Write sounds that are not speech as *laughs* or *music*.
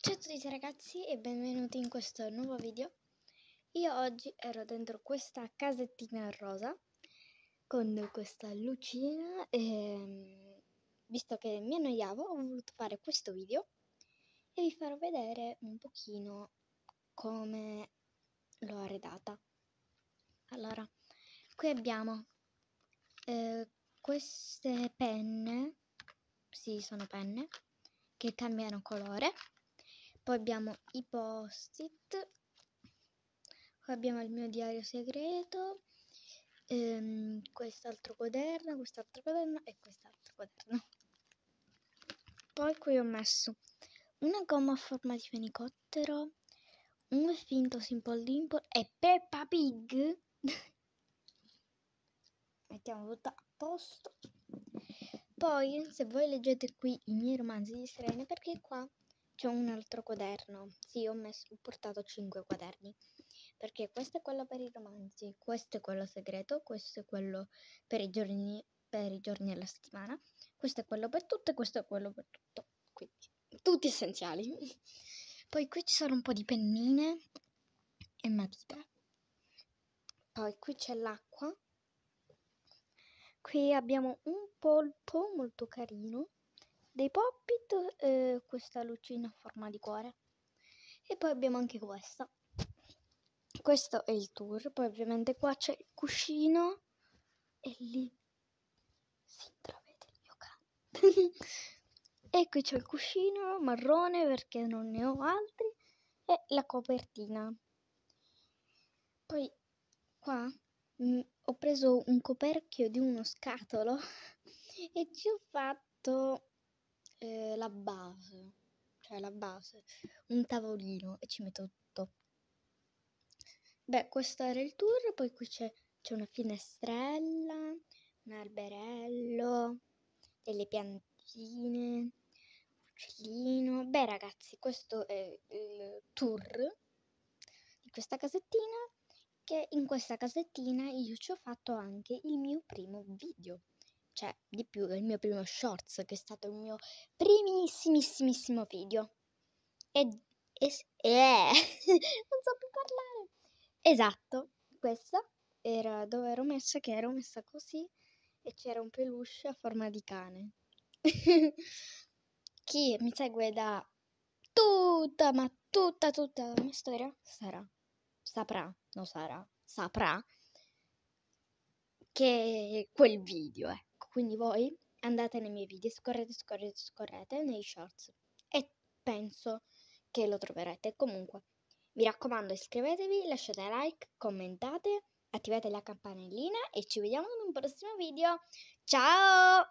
Ciao a tutti ragazzi e benvenuti in questo nuovo video. Io oggi ero dentro questa casettina rosa con questa lucina e visto che mi annoiavo ho voluto fare questo video e vi farò vedere un pochino come l'ho arredata. Allora, qui abbiamo eh, queste penne, sì sono penne, che cambiano colore poi abbiamo i post-it. Poi abbiamo il mio diario segreto ehm, quest'altro quaderno quest'altro quaderno e quest'altro quaderno. Poi qui ho messo una gomma a forma di fenicottero un finto simple dimple e Peppa Pig. *laughs* Mettiamo tutto a posto. Poi se voi leggete qui i miei romanzi di sirene perché qua c'è un altro quaderno. Sì, ho, messo, ho portato 5 quaderni. Perché questo è quello per i romanzi, questo è quello segreto, questo è quello per i giorni, per i giorni della settimana, questo è quello per tutto e questo è quello per tutto. Quindi, tutti essenziali. Poi qui ci sono un po' di pennine e matite. Poi qui c'è l'acqua. Qui abbiamo un polpo molto carino dei Poppit e questa lucina a forma di cuore. E poi abbiamo anche questa. Questo è il tour, poi ovviamente qua c'è il cuscino e lì si intravede il mio cane. *laughs* e qui c'è il cuscino marrone perché non ne ho altri e la copertina. Poi qua mh, mm, ho preso un coperchio di uno scatolo *laughs* e ci ho fatto eh, la base, cioè la base, un tavolino e ci metto tutto. Beh, questo era il tour, poi qui c'è, c'è una finestrella, un alberello, delle piantine, uccellino. Beh ragazzi, questo è il tour di questa casettina che in questa casettina io ci ho fatto anche il mio primo video cioè di più del mio primo shorts che è stato il mio primissimissimo video. E, e, e *laughs* non so più parlare. Esatto questa era dove ero messa che ero messa così e c'era un peluche a forma di cane. *laughs* Chi mi segue da tutta ma tutta tutta la mia storia sarà saprà non sarà saprà che quel video è quindi voi andate nei miei video, scorrete, scorrete, scorrete nei shorts e penso che lo troverete. Comunque, vi raccomando, iscrivetevi, lasciate like, commentate, attivate la campanellina e ci vediamo in un prossimo video. Ciao!